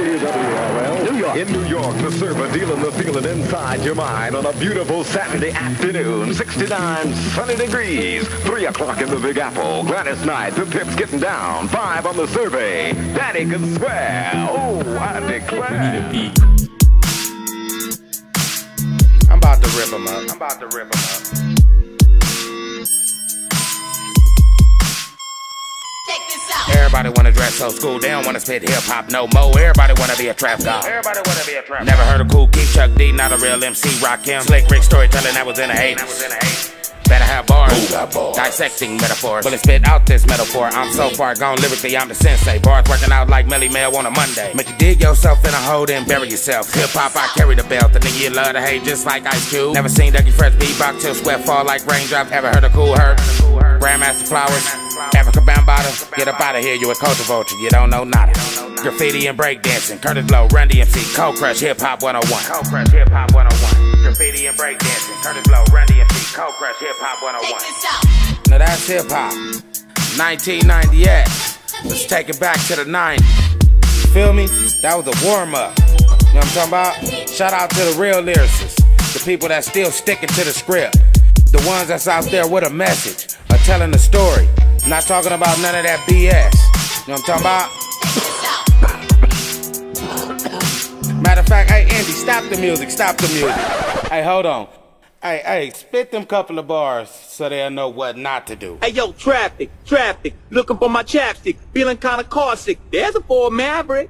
WWRL, New York. In New York, the server dealing the feeling inside your mind on a beautiful Saturday afternoon. 69 sunny degrees. 3 o'clock in the Big Apple. Gladys Knight, the pips getting down. 5 on the survey. Daddy can swear. Oh, I declare. I'm about to rip him up. I'm about to rip him up. Everybody wanna dress so school, they don't wanna spit hip hop no more. Everybody wanna be a trap god. Everybody wanna be a trap Never heard a Kool Keith, Chuck D, not a real MC, Rakim. Slick Rick storytelling that was in the 80s. Better have bars. bars. Dissecting metaphors. When spit out this metaphor, I'm so far gone lyrically, I'm the sensei. Bars working out like Melle Mel on a Monday. Make you dig yourself in a hole, then bury yourself. Hip hop, I carry the belt. The nigga you love to hate just like Ice Cube. Never seen Dougie Fresh beatbox till sweat fall like raindrops. Ever heard of Kool Herc? Grandmaster Flowers. Afrika Bambaataa, get up out of here, you a culture vulture, you don't know nada. Graffiti and breakdancing, Kurtis Blow, Run DMC, Cold Crush, Hip Hop 101. Cold Crush, Hip Hop 101. Graffiti and breakdancing, Kurtis Blow, Run DMC, Cold Crush, Hip Hop 101. Now that's hip hop. 1998. Let's take it back to the 90s. You feel me? That was a warm up. You know what I'm talking about? Shout out to the real lyricists, the people that still sticking to the script, the ones that's out there with a message, or telling a story. Not talking about none of that BS. You know what I'm talking about? Matter of fact, hey Andy, stop the music, stop the music. Hey, hold on. Hey, hey, spit them couple of bars so they'll know what not to do. Hey, yo, traffic, traffic, looking for my chapstick, feeling kinda caustic. There's a boy Maverick.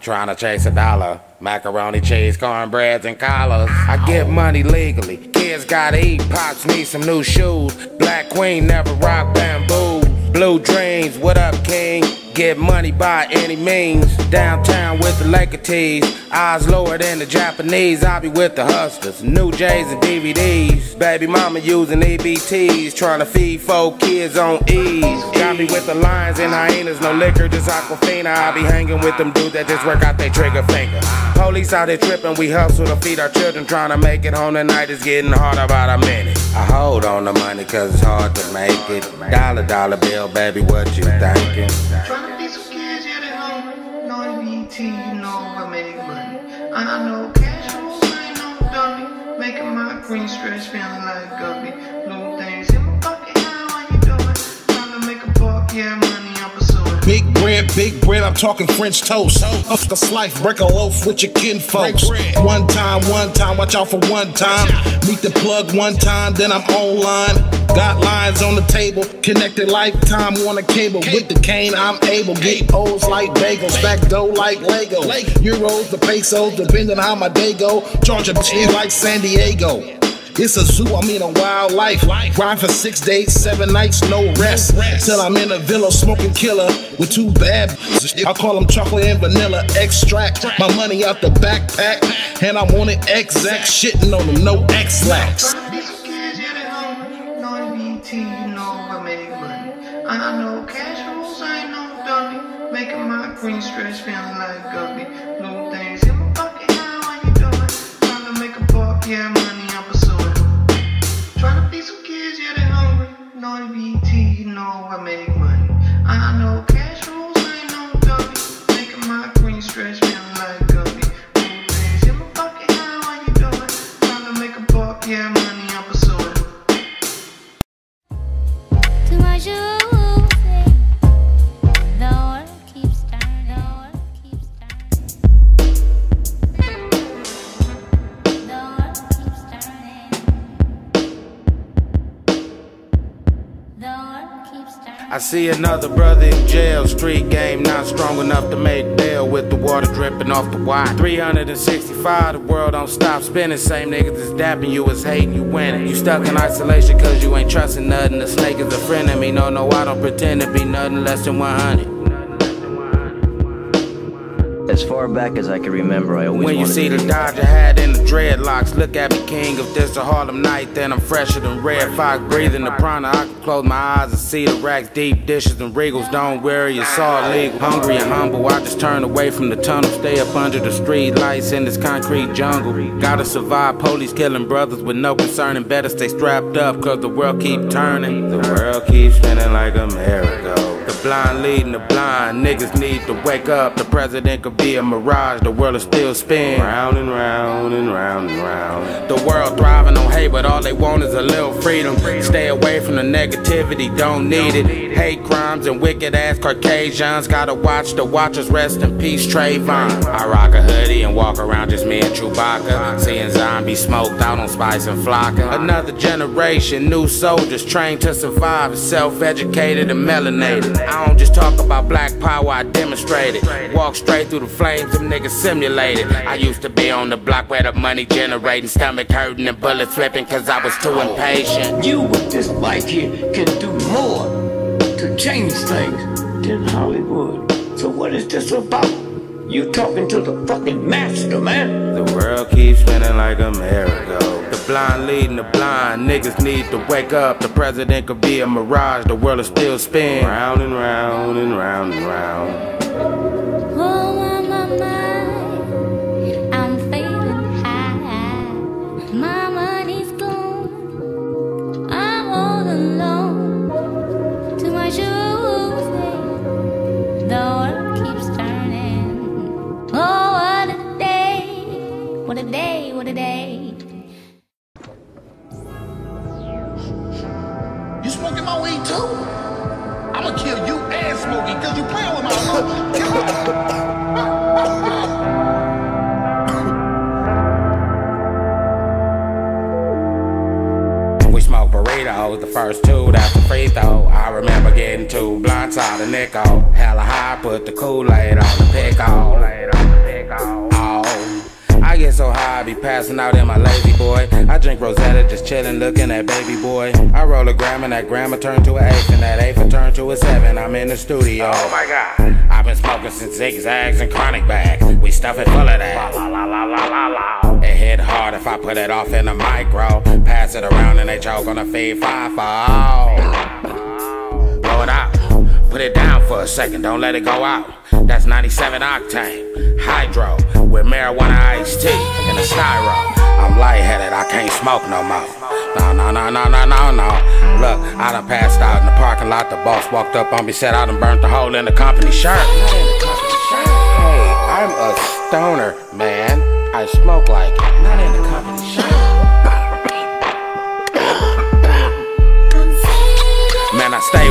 Trying to chase a dollar. Macaroni, cheese, cornbreads, and collars. I get money legally. Kids gotta eat, pops need some new shoes. Black Queen never rock bamboo. Blue dreams, what up, King? Get money by any means. Downtown with the Laker tees. Eyes lower than the Japanese. I be with the hustlers. New J's and DVDs. Baby mama using EBTs. Trying to feed four kids on ease. Got me with the lions and hyenas. No liquor, just Aquafina. I be hanging with them dudes that just work out their trigger finger. Police out here tripping. We hustle to feed our children. Trying to make it home tonight It's getting hard about a minute. I hold on the money cause it's hard to make it. Dollar, dollar bill, baby, what you thinking? No you know I make money. I know I ain't no dummy. Making my green stretch feeling like gummy. Little things in my pocket, how you doing? Trying to make a buck, yeah, bread, big bread, I'm talking French toast. Up the slice, break a loaf with your kinfolks. One time, one time, watch out for one time. Meet the plug one time, then I'm online. Got lines on the table, connected lifetime on a cable. With the cane, I'm able. Get O's like bagels, stack dough like Lego. Euros, the pesos, depending on how my day go. Charge a like San Diego. It's a zoo, I'm in a wild life. Grind for six days, seven nights, no rest. Till I'm in a villa smoking killer with two bad. I call them chocolate and vanilla extract. My money out the backpack, and I'm on it exact. Shitting on them, no Ex-Lax. I know cash rules, ain't no dummy. Making my green stretch feeling like guppy. Little things in my pocket, how you doing? Trying to make a buck, yeah, hungry. No see another brother in jail. Street game not strong enough to make bail with the water dripping off the wire. 365, the world don't stop spinning. Same niggas that's dapping you is hating you winning. You stuck in isolation cause you ain't trusting nothing. The snake is a friend of me. No, no, I don't pretend to be nothing less than 100. As far back as I can remember, I always When you see the Dodger hat and the dreadlocks, look at me, king. If this a Harlem night, then I'm fresher than Redd Foxx. Breathing the prana, I can close my eyes and see the racks, deep dishes and regals. Don't worry, it's all legal. Hungry and humble, I just turn away from the tunnel. Stay up under the street lights in this concrete jungle. Gotta survive, police killing brothers with no concern. And better stay strapped up, cause the world keep turning. The world keeps spinning like a merry-go. The blind leading the blind, niggas need to wake up. The president could be a mirage, the world is still spinning. Round and round and round and round. The world thriving on hate, but all they want is a little freedom. Stay away from the negativity, don't need it. Hate crimes and wicked ass Caucasians. Gotta watch the watchers rest in peace, Trayvon. I rock a hoodie and walk around just me and Chewbacca. Seeing zombies smoked out on Spice and Flocka. Another generation, new soldiers trained to survive, self educated and melanated. I don't just talk about black power, I demonstrate it. Walk straight through the flames, them niggas simulated. I used to be on the block where the money generating, stomach hurting and bullets flipping cause I was too impatient. You with this mic here can do more to change things than Hollywood. So what is this about? You talking to the fucking master, man. The world keeps spinning like a merry-go. The blind leading the blind, niggas need to wake up. The president could be a mirage, the world is still spinning. Round and round and round and round. First two, that's the free throw. I remember getting two blindside of Nico. Hella high, put the Kool-Aid on the pickle. Get so high, I be passing out in my lazy boy. I drink Rosetta, just chillin', looking at baby boy. I roll a gram and that gram turn to an eighth, and that eighth turn to a seven. I'm in the studio. Oh my god. I've been smoking since zigzags and chronic bags. We stuff it full of that. La la la la la la. It hit hard if I put it off in a micro. Pass it around and they choke on the feed five for Blow it out. Put it down for a second, don't let it go out. That's 97 octane, hydro, with marijuana iced tea and a styro. I'm lightheaded, I can't smoke no more. No, no, no, no, no, no, no. Look, I done passed out in the parking lot. The boss walked up on me, said I done burnt the hole in the company shirt. Hey, I'm a stoner, man. I smoke like it, not in the company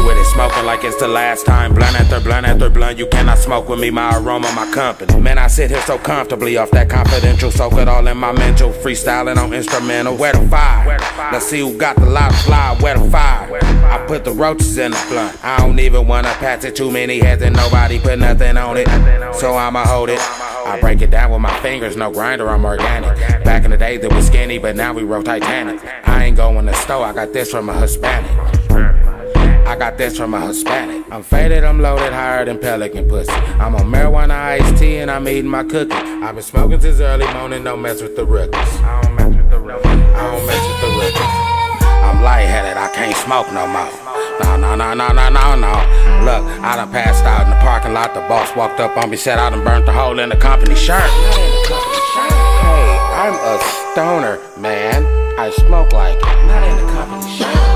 with it, smoking like it's the last time. Blunt after blunt after blunt, you cannot smoke with me, my aroma, my company. Man, I sit here so comfortably off that confidential, soak it all in my mental. Freestyling on instrumental, where the fire? Let's see who got the loud fly, where the fire? I put the roaches in the blunt. I don't even wanna pass it too many heads and nobody put nothing on it. So I'ma hold it. I break it down with my fingers, no grinder, I'm organic. Back in the day, they was skinny, but now we roll Titanic. I ain't going to store, I got this from a Hispanic. I got this from a Hispanic. I'm faded, I'm loaded, higher than pelican pussy. I'm on marijuana iced tea and I'm eating my cookie. I've been smoking since early morning, don't mess with the rookies. I don't mess with the rookies. I don't mess with the rookies. I'm lightheaded, I can't smoke no more. No, no, no, no, no, no, no. Look, I done passed out in the parking lot. The boss walked up on me, said I done burnt the hole in the company shirt. Hey, I'm a stoner, man. I smoke like it, not in the company shirt.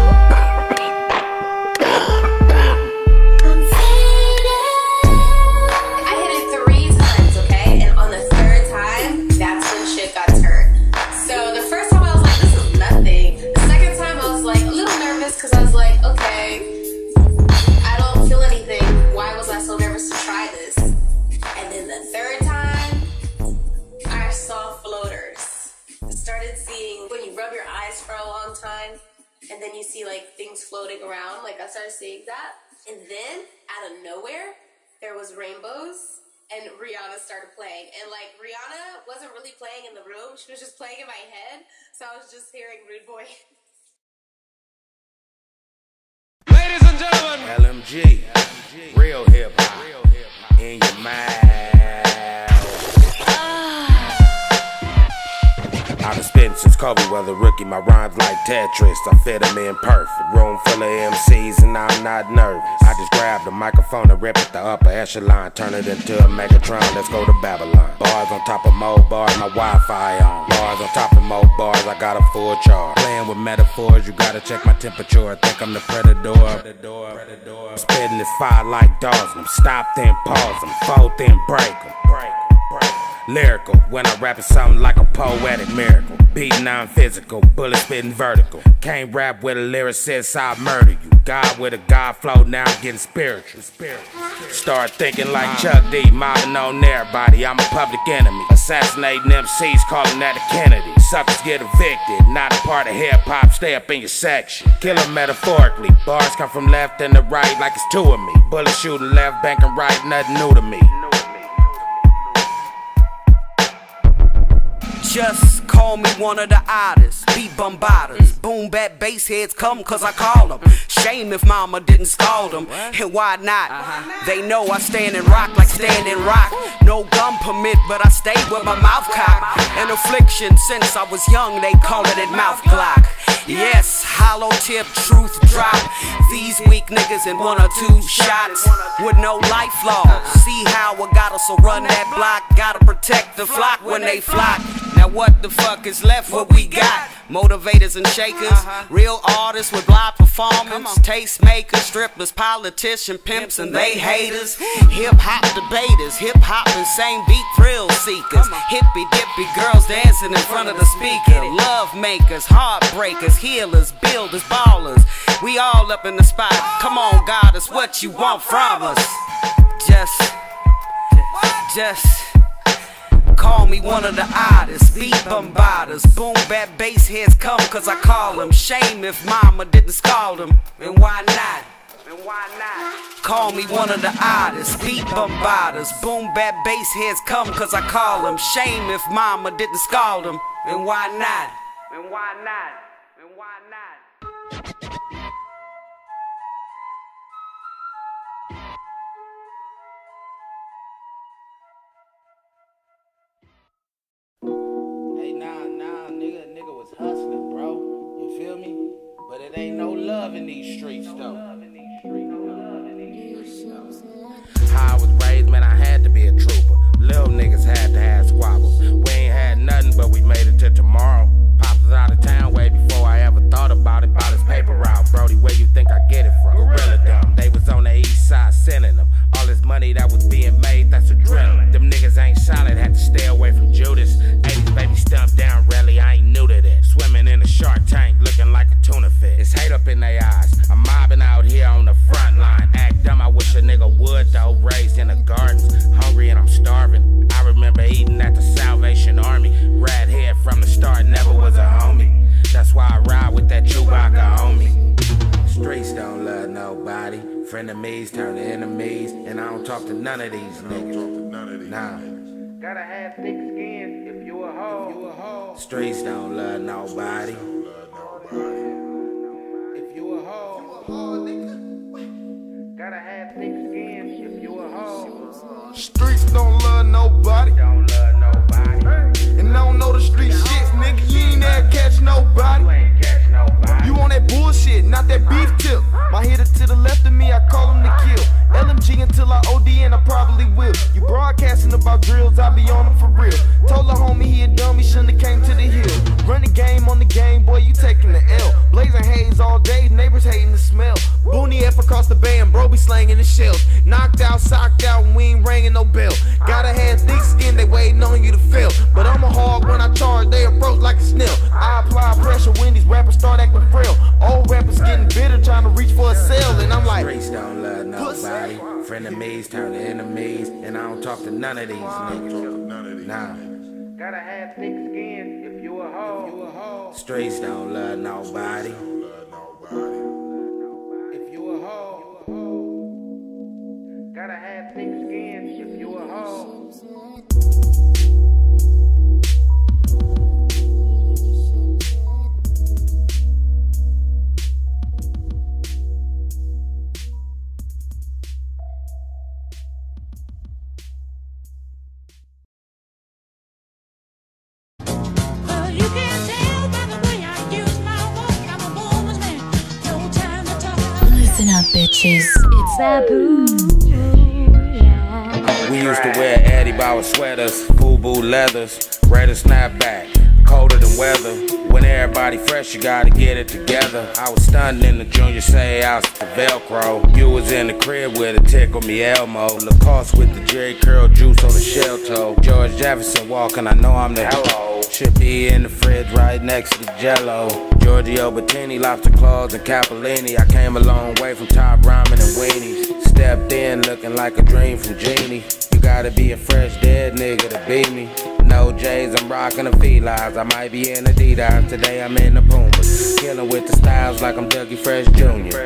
There and Rihanna started playing. And like Rihanna wasn't really playing in the room, she was just playing in my head. So I was just hearing Rude Boy. Ladies and gentlemen, LMG, real hip hop in your mouth. I've been spitting since was a rookie. My rhymes like Tetris. I fit them in perfect. Room full of MCs and I'm not nervous. I just grab the microphone and rip it the upper echelon. Turn it into a Megatron. Let's go to Babylon. Bars on top of more bars, my Wi-Fi on. Bars on top of more bars, I got a full charge. Playing with metaphors, you gotta check my temperature. I think I'm the predator. Spitting this fire like dogs. I'm stop then pause them, fold then break them. Lyrical, when I rap it something like a poetic miracle. Beat non physical, bullet spitting vertical. Can't rap with a lyricist, I'll murder you. God with a God flow, now I'm getting spiritual. Start thinking like Chuck D, mobbing on everybody. I'm a public enemy. Assassinating MCs, calling that a Kennedy. Suckers get evicted, not a part of hip hop, stay up in your section. Kill metaphorically. Bars come from left and the right like it's two of me. Bullet shooting left, bank and right, nothing new to me. Just call me one of the oddest, beat bombarders. Mm. Boom bap bass heads come cause I call them. Mm. Shame if mama didn't scald them. And uh-huh. why not? They know I stand and rock like standing rock. No gun permit, but I stay with my mouth cocked. An affliction since I was young, they call it mouth glock. Yes, hollow tip, truth drop. These weak niggas in one or two shots with no life laws. Uh-huh. See how I gotta so run that block. Gotta protect the flock when they flock. Now what the fuck is left? What we got? Motivators and shakers, real artists with live performance, tastemakers, strippers, politician pimps, and they haters. Hip hop debaters, hip hop insane beat thrill seekers, hippy dippy girls dancing in front of the speaker, love makers, heartbreakers, healers, builders, ballers. We all up in the spot. Come on, God, it's what you want from us. Just, just. Call me one of the oddest, beat bombarders. Boom bap bass heads come cause I call them. Shame if mama didn't scald them. And why not? And why not? Call me one of the oddest, beat bombarders. Boom bap bass heads come cause I call them. Shame if mama didn't scald them. And why not? And why not? And why not? It ain't no love in these streets, though. How I was raised, man, I had to be a trooper. Little niggas had to have squabbles. We ain't had nothing, but we made it to tomorrow. Gotta thick skin if you a hoe. Streets don't love nobody. If you a hoe. Gotta have thick skin if you a hoe. Streets don't love nobody. Don't love nobody. And I don't know the street shit, nigga. You ain't there catch nobody. You ain't catch nobody. You on that bullshit, not that beef tip. My hitter to the left of me, I call him to until I OD and I probably will. You broadcasting about drills, I be on them for real. Told the homie he a dummy, shouldn't have came to the hill. Run the game on the game, boy, you taking the L. Blazing haze all day, neighbors hating the smell. Booney F across the band, bro be slanging the shells. Knocked out, socked out, and we ain't ringing no bell. Gotta have thick skin, they waiting on you to fail. But I'm a hog when I charge, they approach like a snail. I apply pressure when these rappers start acting frail. Old rappers getting bitter, trying to reach for a sale, and I'm like, Streets don't love nobody. Frenemies turn to enemies. And I don't talk to none of these niggas. Nah. Gotta have thick skin if you a hoe. Streets don't love nobody. It's Abu. We used to wear Eddie Bauer sweaters, boo boo leathers, red and snapback, colder than weather. When everybody fresh, you gotta get it together. I was stunned in the junior say house for Velcro. You was in the crib with a tickle me Elmo. Lacoste with the Jerry curl juice on the shell toe. George Jefferson walking, I know I'm the hello. Should be in the fridge right next to Jello. Giorgio Bettini, lobster claws and Capellini. I came a long way from top ramen and weenies. Stepped in looking like a dream from Genie. You gotta be a fresh dead nigga to beat me. No J's, I'm rocking the felines. I might be in Adidas, today I'm in the Pumas. Killing with the styles like I'm Dougie Fresh Jr.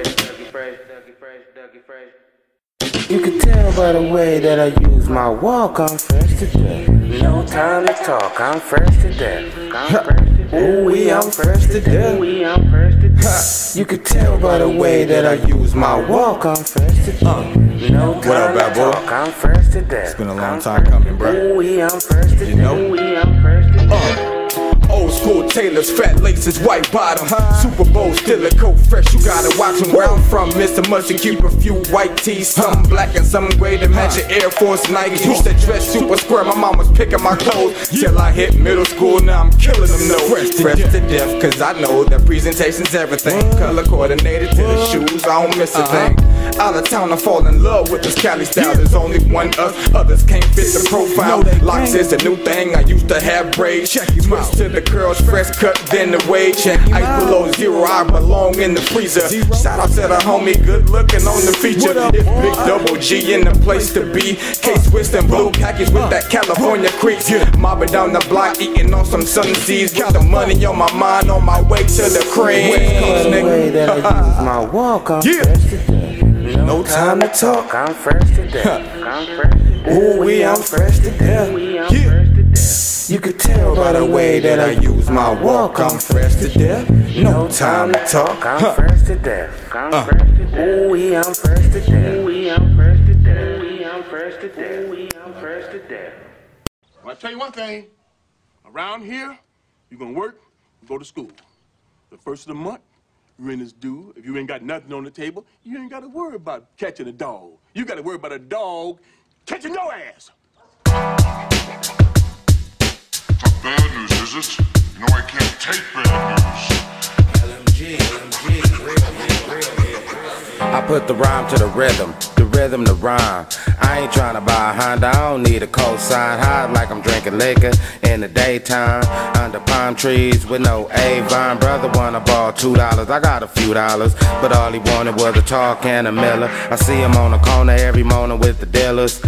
You can tell by the way that I use my walk, I'm fresh to death. No time to talk, I'm fresh to death. I'm fresh to death. Ooh, we, I'm fresh to death. Ooh, I'm fresh to death. You could tell by the way that I use my walk, I'm fresh to death. No What up, bad boy? talk, I'm fresh to death. It's been a long time coming, bro. Ooh, we, I'm fresh to You know? Ooh, we, I'm fresh to uh, death. Old school tailors, fat laces, white bottom. Super Bowl, still a coat fresh. You gotta watch watch 'em where I'm from. Mr. Mustard, keep a few white tees, some black and some gray to match your Air Force Nikes. Used to dress super square. My mom was picking my clothes till I hit middle school. Now I'm killing them though. Fresh to death, cause I know that presentation's everything. Color coordinated to the shoes, I don't miss a uh-huh. thing. Out of town, I fall in love with this Cali style. There's only one us, others can't fit the profile. Locks is a new thing. I used to have braids. Switch to the curls, fresh cut, then the wage. Ice below zero, I belong in the freezer. Shout out to the homie, good looking on the feature. It's Big Double G in the place to be. K Swiss and blue khakis with that California crease. Mobbing down the block, eating on some sun seeds. Got the money on my mind, on my way to the cream. The way that I use my walk, I'm Yeah. Fresh to death. No time to talk. I'm fresh to death. I'm fresh to death. Ooh, we, I'm fresh to death. Yeah. You could tell by the way that I use my walk, I'm fresh to death. No time to talk. I'm fresh to death. I'm Uh. fresh to death. Ooh, we, I'm fresh to death. We, I'm fresh to death. We, I'm fresh to death. We, I'm fresh to death. Well, I tell you one thing. Around here, you're gonna work, go to school. The first of the month, rent is due. If you ain't got nothing on the table, you ain't got to worry about catching a dog. You got to worry about a dog catching your ass. Bad news, is it? You know I can't take bad news. LMG, LMG, real, real, real, I put the rhyme to the rhythm, the rhythm to rhyme. I ain't tryna buy a Honda, I don't need a cosign. Hide like I'm drinking liquor in the daytime. Under palm trees with no Avon. Brother wanna ball two dollars, I got a few dollars. But all he wanted was a talk and a Miller. I see him on the corner every morning with the dealers.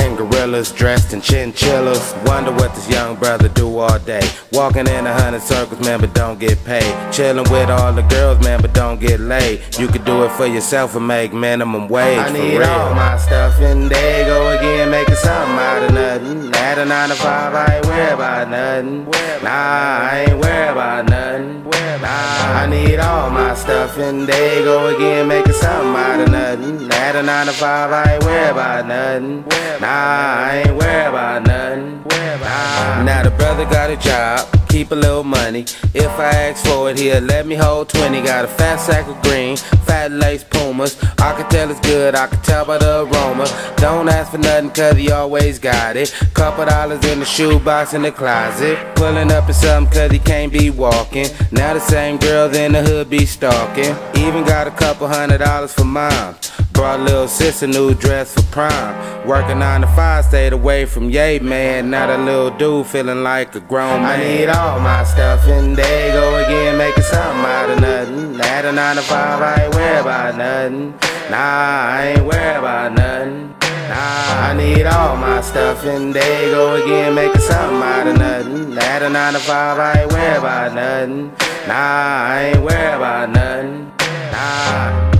And gorillas dressed in chinchillas. Wonder what this young brother do all day. Walking in a hundred circles, man, but don't get paid. Chilling with all the girls, man, but don't get laid. You could do it for yourself and make minimum wage. I need all my stuff and there you go again, making something out of nothing. At a nine to five, I ain't worried about nothing. Nah, I ain't worried about nothing. Nah, I need all my stuff and there you go again, making something out of nothing. At a nine to five, I ain't worried about nothing. Nah, I ain't worried about nothing. Nah. Now the brother got a job, keep a little money. If I ask for it, he'll let me hold 20. Got a fat sack of green, fat lace pumas. I can tell it's good, I can tell by the aroma. Don't ask for nothing, cause he always got it. Couple dollars in the shoebox in the closet. Pulling up in something, cause he can't be walking. Now the same girls in the hood be stalking. Even got a couple hundred dollars for mine. Brought little sis a new dress for prime. Working nine to five, stayed away from yay man. Not a little dude feeling like a grown man. I need all my stuff and they go again, making something out of nothing. At a nine to five, I ain't worried about nothing. Nah, I ain't worried about nothing. Nah, I need all my stuff and they go again, making something out of nothing. At a nine to five, I ain't worried about nothing. Nah, I ain't worried about nothing. Nah.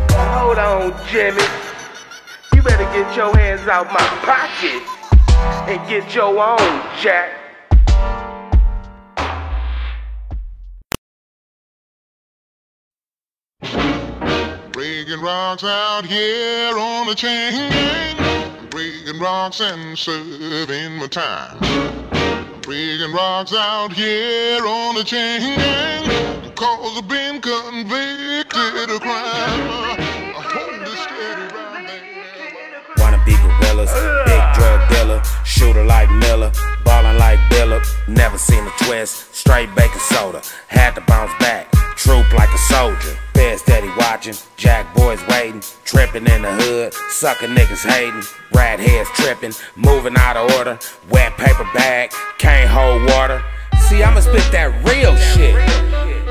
Hold on, Jimmy. You better get your hands out my pocket and get your own, Jack. Breaking rocks out here on the chain gang. Breaking rocks and serving my time. Breaking rocks out here on the chain gang. Cause I've been convicted of crime. Be gorillas. Big drug dealer, shooter like Miller, ballin' like Billop. Never seen a twist, straight baking soda. Had to bounce back, troop like a soldier. Bed steady watching, Jack boys waiting, trippin' in the hood, sucker niggas hating, rat heads trippin', moving out of order, wet paper bag, can't hold water. See, I'ma spit that real shit.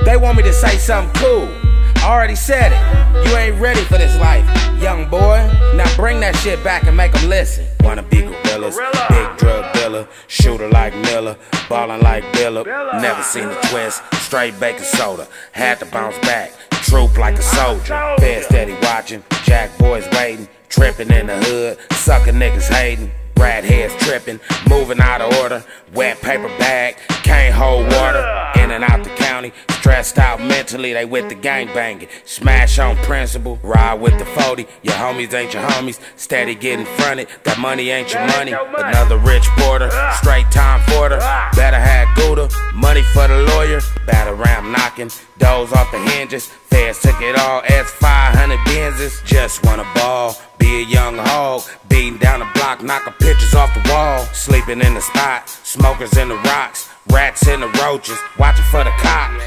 They want me to say something cool. I already said it. You ain't ready for this life, young boy. Now bring that shit back and make them listen. Wanna be gorillas, big drug dealer, shooter like Miller, ballin' like Billop. Never seen a twist, straight baking soda. Had to bounce back, troop like a soldier. Fed steady watching, Jack boys waiting, trippin' in the hood, sucker niggas hating. Rat heads tripping, moving out of order. Wet paper bag, can't hold water. In and out the county, stressed out mentally. They with the gang banging. Smash on principle, ride with the 40. Your homies ain't your homies, steady getting fronted. That money ain't your money. Another rich border, straight time forder. Better have Gouda, money for the lawyer. Battle ram knocking, doors off the hinges. Feds took it all, S500 Benzes. Just wanna ball, be a young hog. Beating down the block, knocking pictures off the wall. Sleeping in the spot, smokers in the rocks. Rats in the roaches, watching for the cops.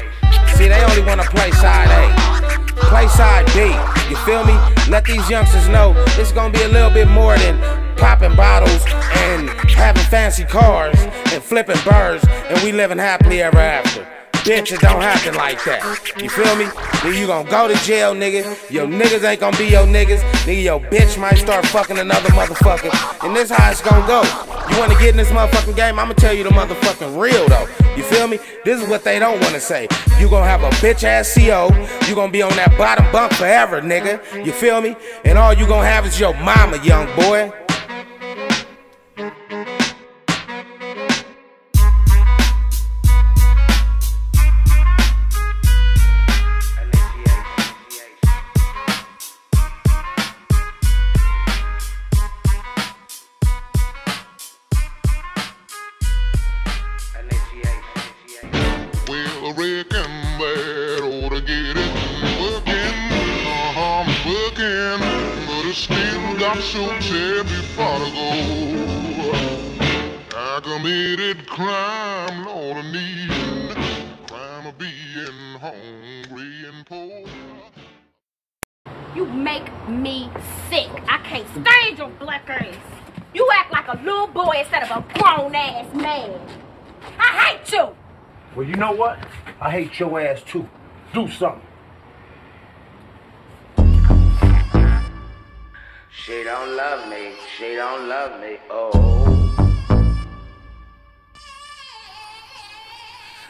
See, they only wanna play side A. Play side B, you feel me? Let these youngsters know it's gonna be a little bit more than popping bottles and having fancy cars and flipping birds and we living happily ever after. Bitch, it don't happen like that. You feel me? Nigga, you gonna go to jail, nigga. Your niggas ain't gonna be your niggas. Nigga, your bitch might start fucking another motherfucker. And this how it's gonna go. You wanna get in this motherfucking game? I'ma tell you the motherfucking real though. You feel me? This is what they don't wanna say. You gonna have a bitch ass CO. You gonna be on that bottom bunk forever, nigga. You feel me? And all you gonna have is your mama, young boy. Sick. I can't stand your black ass. You act like a little boy instead of a grown ass man. I hate you. Well, you know what? I hate your ass too. Do something. She don't love me, she don't love me, oh.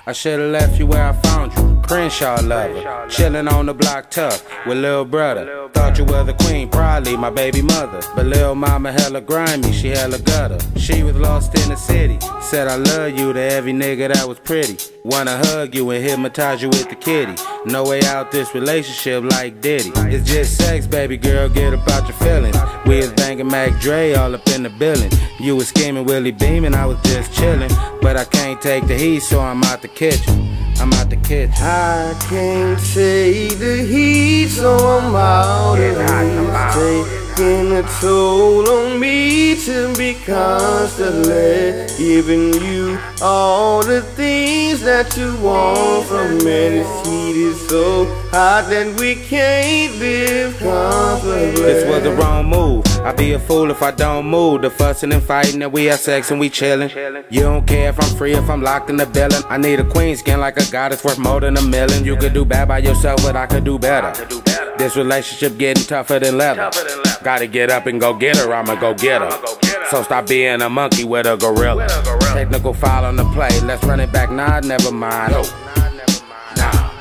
I should've left you where I found you. Crenshaw lover, chillin' on the block tough with lil' brother. Thought you were the queen, probably my baby mother. But lil' mama hella grimy, she hella gutter. She was lost in the city. Said I love you to every nigga that was pretty. Wanna hug you and hypnotize you with the kitty. No way out this relationship like Diddy. It's just sex, baby girl, get about your feelings. We was banging Mac Dre all up in the building. You was scheming Willie Beamin', I was just chillin'. But I can't take the heat, so I'm out the kitchen. I'm out the kitchen. I can't take the heat, so I'm out of this. Taking a toll on me to be constantly giving you all the things that you want from me. This heat is so hot that we can't live comfortably. This was the wrong move. I'd be a fool if I don't move. The fussing and fighting, and we have sex and we chillin'. You don't care if I'm free, if I'm locked in the building. I need a queen skin like a goddess worth more than a million. You could do bad by yourself, but I could do better. This relationship getting tougher than leather. Gotta get up and go get her, I'ma go get her. So stop being a monkey with a gorilla. Technical foul on the play, let's run it back. Nah, never mind. Nah.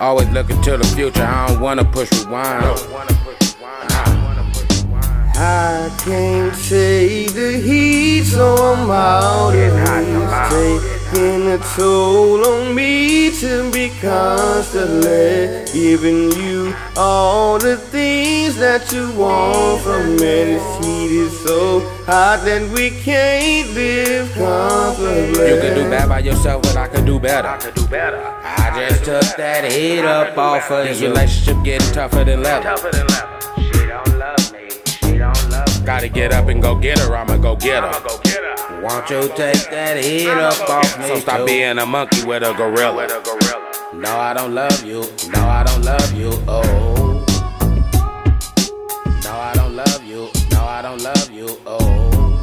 Always looking to the future, I don't wanna push rewind. I can't take the heat, so I'm out of this. Taking a toll on me to be constantly giving you all the things that you want from me. This heat is so hot that we can't live comfortably. You can do bad by yourself, but I could do better. I could do better. I just took that heat up off of this relationship getting tougher than leather. Tougher than leather. She don't love me. Gotta get up and go get her, I'ma go get her. Won't you take that heat up off me? So stop too? being a monkey with a gorilla. No, I don't love you. No, I don't love you. Oh. No, I don't love you. No, I don't love you. Oh.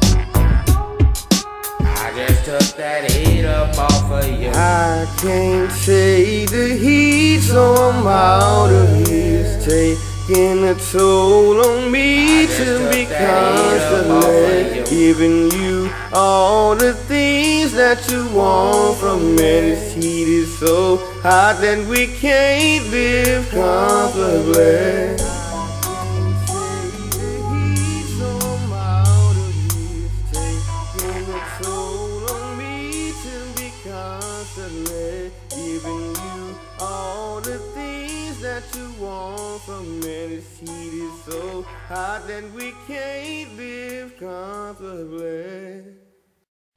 I just took that heat up off of you. I can't take the heat, so I'm out of here. It's taking a toll on me to be constantly giving you all the things that you want from me. This heat is so hot that we can't live comfortably. Giving you all the things that you want from so hot that we can't live comfortably.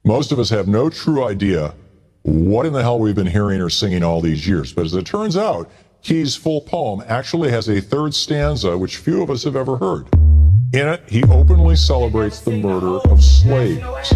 Most of us have no true idea what in the hell we've been hearing or singing all these years. But as it turns out, Key's full poem actually has a third stanza which few of us have ever heard. In it, he openly celebrates the murder of slaves.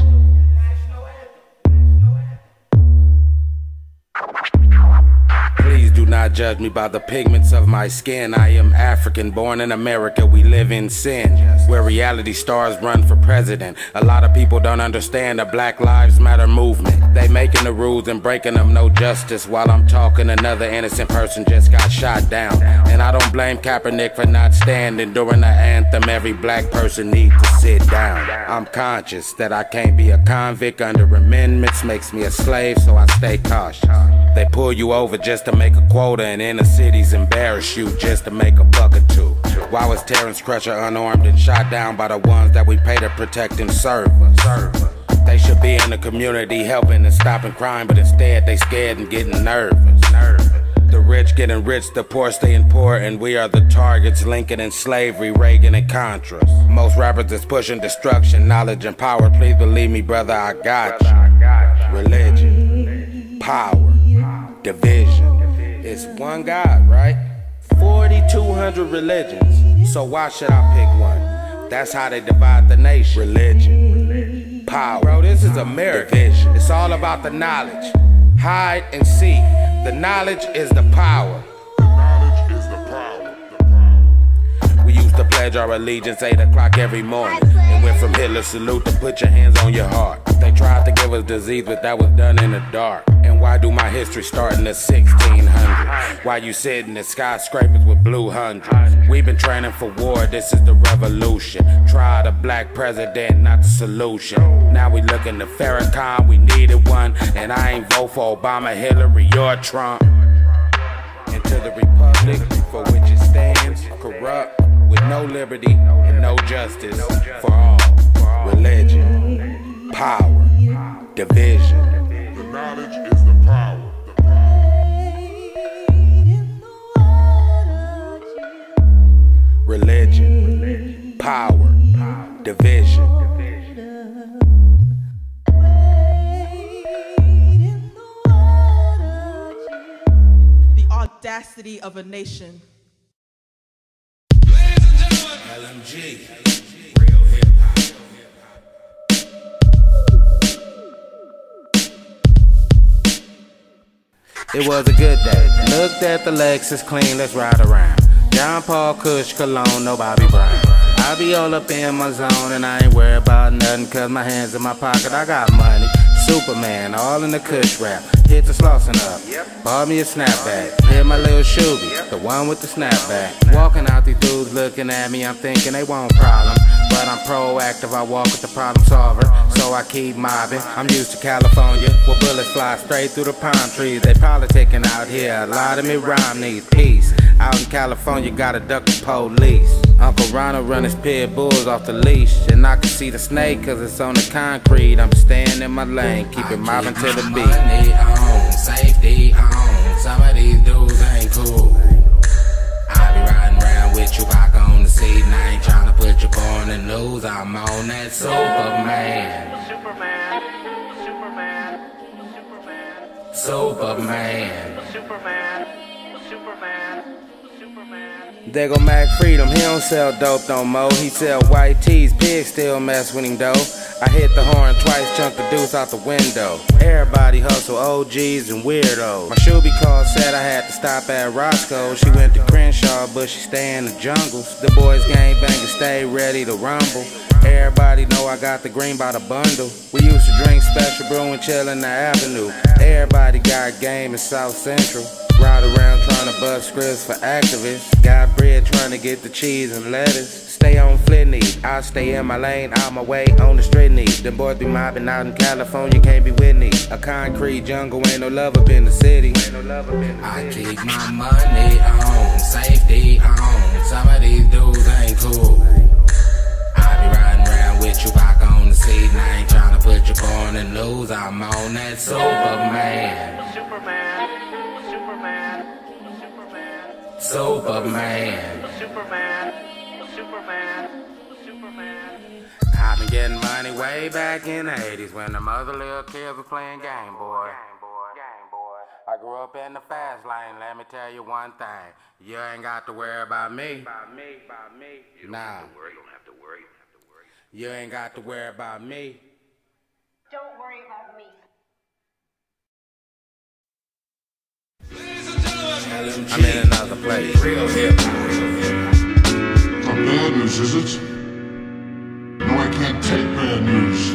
Not judge me by the pigments of my skin. I am African, born in America. We live in sin, where reality stars run for president. A lot of people don't understand the Black Lives Matter movement. They making the rules and breaking them, no justice. While I'm talking, another innocent person just got shot down. And I don't blame Kaepernick for not standing during the anthem. Every black person needs to sit down. I'm conscious that I can't be a convict under amendments. Makes me a slave, so I stay cautious. They pull you over just to make a quota, and inner cities embarrass you just to make a buck or two. Why was Terence Crutcher unarmed and shot down by the ones that we pay to protect and serve? They should be in the community helping and stopping crime, but instead they scared and getting nervous. The rich getting rich, the poor staying poor, and we are the targets. Lincoln and slavery, Reagan and Contras. Most rappers is pushing destruction, knowledge and power. Please believe me, brother, I got you. Religion, power, division. It's one God, right? 4,200 religions. So why should I pick one? That's how they divide the nation. Religion, power. Bro, this is America. It's all about the knowledge. Hide and seek. The knowledge is the power. Used to pledge our allegiance 8 o'clock every morning. And went from Hitler salute to put your hands on your heart. They tried to give us disease, but that was done in the dark. And why do my history start in the 1600s? Why you sitting in skyscrapers with blue hundreds? We've been training for war, this is the revolution. Try the black president, not the solution. Now we looking to Farrakhan, we needed one. And I ain't vote for Obama, Hillary, or Trump. And to the republic for which it stands, corrupt no liberty and no justice for all. Religion, power, division. The knowledge is the power. Religion, power, division. The audacity of a nation. LMG. It was a good day. Looked at the Lexus clean, let's ride around. John Paul Kush Cologne, no Bobby Brown. I be all up in my zone and I ain't worried about nothing cause my hands in my pocket, I got money. Superman, all in the Kush wrap. Hit the Slauson up. Yep. Bought me a snapback. Hit my little shoobie, the one with the snapback. Walking out these dudes looking at me, I'm thinking they won't problem. But I'm proactive, I walk with the problem solver. So I keep mobbing. I'm used to California, where bullets fly straight through the palm trees. They politicking out here, a lot of me rhyme needs peace. Out in California, gotta duck the police. Uncle Ronald run his pit bulls off the leash. And I can see the snake cause it's on the concrete. I'm staying in my lane, keep it mobbing to the beat. Money on, safety on. Some of these dudes ain't cool. I be riding around with you on the seat, and I ain't tryna put you on the news. I'm on that Superman. Superman. Superman. Superman. Superman. Superman. Superman. There go Mac Freedom, he don't sell dope no more. He sell white tees, pigs still mess with him though. I hit the horn twice, chunk the deuce out the window. Everybody hustle, OGs and weirdos. My shoe be called said I had to stop at Roscoe. She went to Crenshaw, but she stay in the jungles. The boys gang bang stay ready to rumble. Everybody know I got the green by the bundle. We used to drink special brew and chill in the avenue. Everybody got game in South Central. Ride around trying to bust scripts for activists. Got bread trying to get the cheese and lettuce. Stay on Flitney, I stay in my lane, on my way on the street knee. Them boys be mobbing out in California, can't be with me. A concrete jungle, ain't no love up in the city. I keep my money on, safety on. Some of these dudes ain't cool. I be riding around with you back on the seat, and I ain't trying to put you on the news. I'm on that Superman. Superman. Superman. Superman. Superman. Superman. I've been getting money way back in the 80s when the mother little kids were playing Game Boy. Game boy. Game boy. I grew up in the fast lane, let me tell you one thing. You ain't got to worry about me. By me, by me. Nah. worry, don't have to worry. You ain't got to worry about me. Don't worry about me. I'm in another place. Real hip. Not bad news, is it? No, I can't take bad news.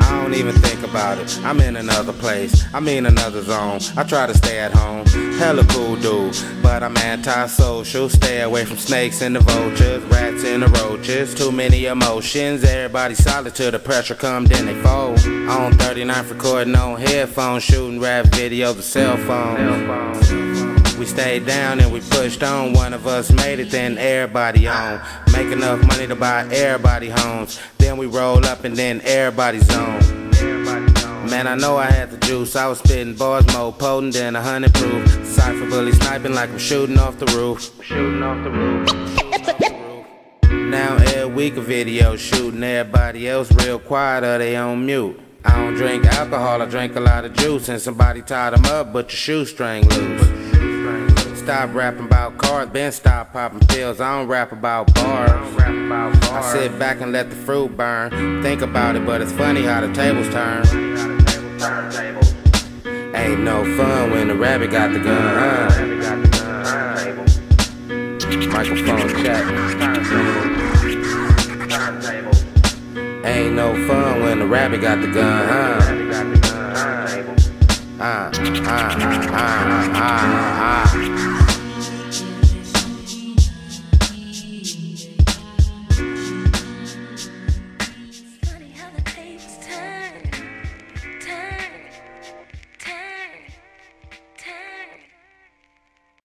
I don't even think about it. I'm in another place. I'm in another zone. I try to stay at home. Hella cool dude, but I'm antisocial. Stay away from snakes and the vultures, rats and the roaches. Too many emotions. Everybody solid till the pressure come, then they fold. On 39th recording on headphones, shooting rap videos with cell phones. We stayed down and we pushed on. One of us made it, then everybody on. Make enough money to buy everybody homes. Then we roll up and then everybody's on. Man, I know I had the juice. I was spitting bars more potent than a hundred proof. Cypher bully sniping like I'm shooting off the roof. Shooting off the roof. Now every week a video shooting. Everybody else real quiet or they on mute. I don't drink alcohol, I drink a lot of juice. And somebody tied them up, but your shoestring loose. Stop rapping about cars, then stop popping pills. I don't rap about bars. I sit back and let the fruit burn. Think about it, but it's funny how the tables turn. Ain't no fun when the rabbit got the gun, huh? Microphone check. Ain't no fun when the rabbit got the gun, huh? Ah, ah, ah, ah, ah, ah.